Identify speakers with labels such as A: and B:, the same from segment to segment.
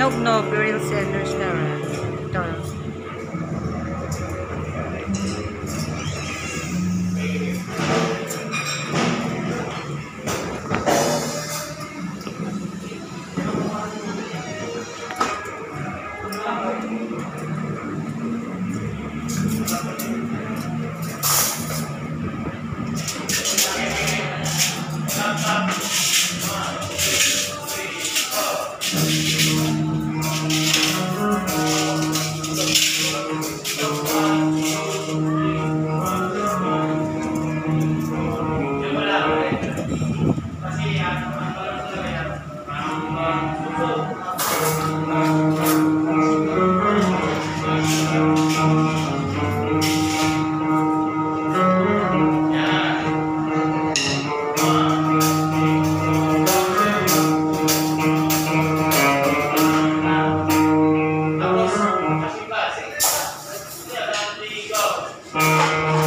A: Nope, no burial. Sanders never. Música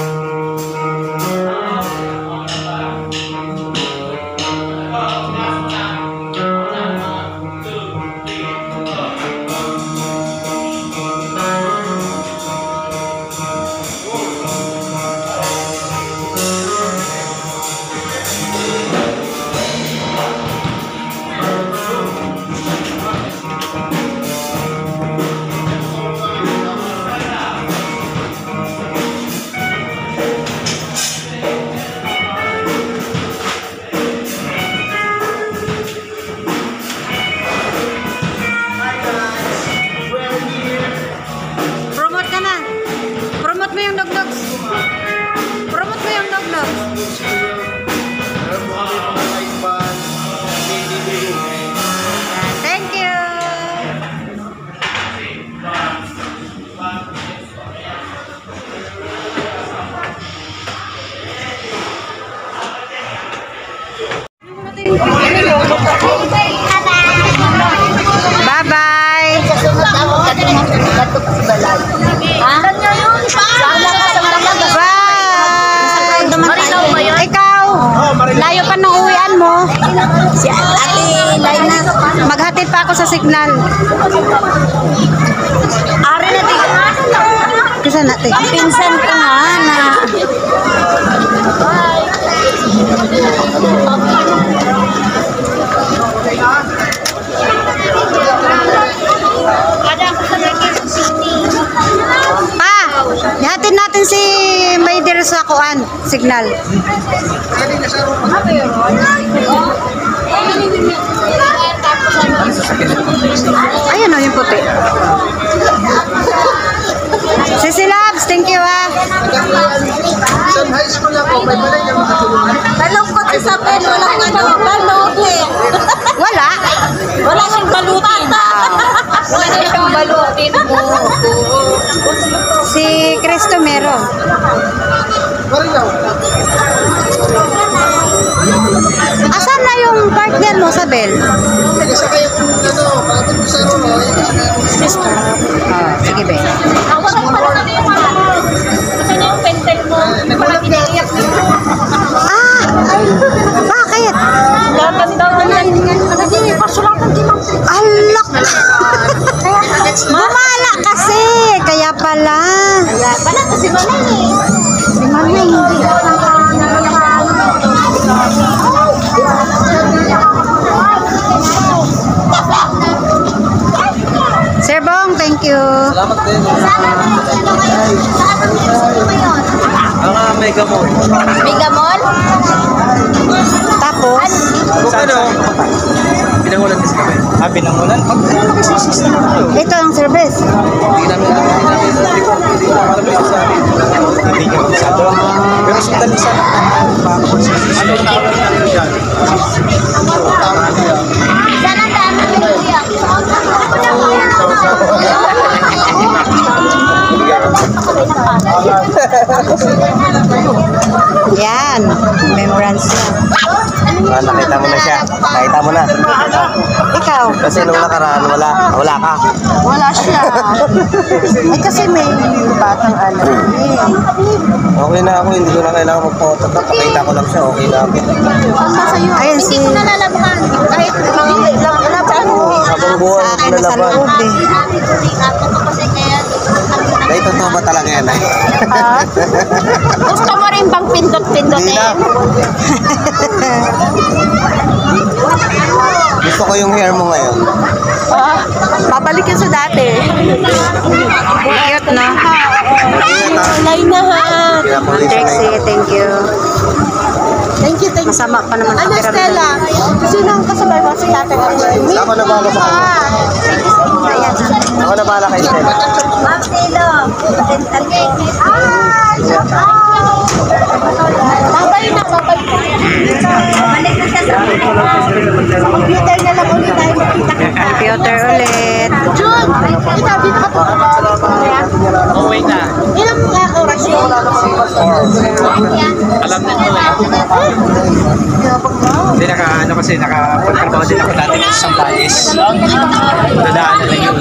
B: Si Ate Laina.
A: Maghatid pa ako sa signal.
B: Ari na di.
A: Kasi natin.
B: Pinsan ko nga na.
A: Pa, signal. Ayun o, yung puti. Sisi Labs, thank you ah.
C: Sa high school ako, may balay na makatulungan.
B: Malungkot si Sapel. Walang ano. Balutin.
A: Si Cristo meron. Asan na yung partner mo sa Bell?
C: Kasi kayo kung ano, pagkatid ko sa ano,
B: Sister.
A: Ah, sige be.
B: Wala pala na yung
A: Thank you.
C: Salamat din. Ang uh, Mega Mall.
B: Mega Mall?
A: Tapos?
C: Kung ano, pinangulan kasi kami. Ah, pinangulan?
A: Ito ang service.
C: Hindi namin alam. Hindi namin alam. Hindi namin alam. Hindi namin. Hindi namin alam. Pero sundan isa lang. Ano tawag na
A: nila? Ano tawag
D: na? Nakita mo na siya. Nakita mo na.
A: Ikaw,
D: Kasi nung nakaraan, wala, wala ka.
A: wala siya. Eh kasi may batang ano. eh.
D: Okay na ako, hindi ko na kailangan mag-photo ka. Pakita ko lang siya, okay na ako.
A: Ayun si...
B: Hindi ko na lalabhan. Kahit mga lang
A: Laban mo.
D: Habang
A: Sa akin na sa
D: nalaban.
A: loob eh.
D: Totoo ba talaga yan? ay?
B: Gusto mo rin bang pindot-pindotin?
D: Gusto ko yung hair mo ngayon.
A: Babalik yun sa dati. Cute, no?
B: Kulay na ha.
D: Ngayon.
A: thank you.
B: Thank you, thank you.
A: Masama pa naman
B: Ano. Stella? Sino ang kasabay mo si Ate Arlene?
D: Ako na bala sa. Ako na bala kay Stella.
B: Ma'am Stella. Out. Babay na, babay na. Balik na siya sa computer na lang ulit tayo makita kita.
A: Computer ulit.
B: Jun, ikaw dito ka
C: Oh, wait na.
B: Ilang oras yun?
C: Eh. Hindi naka, ano kasi, nakapagtrabaho din ako dati sa Sambales. Nadaan na lang yun.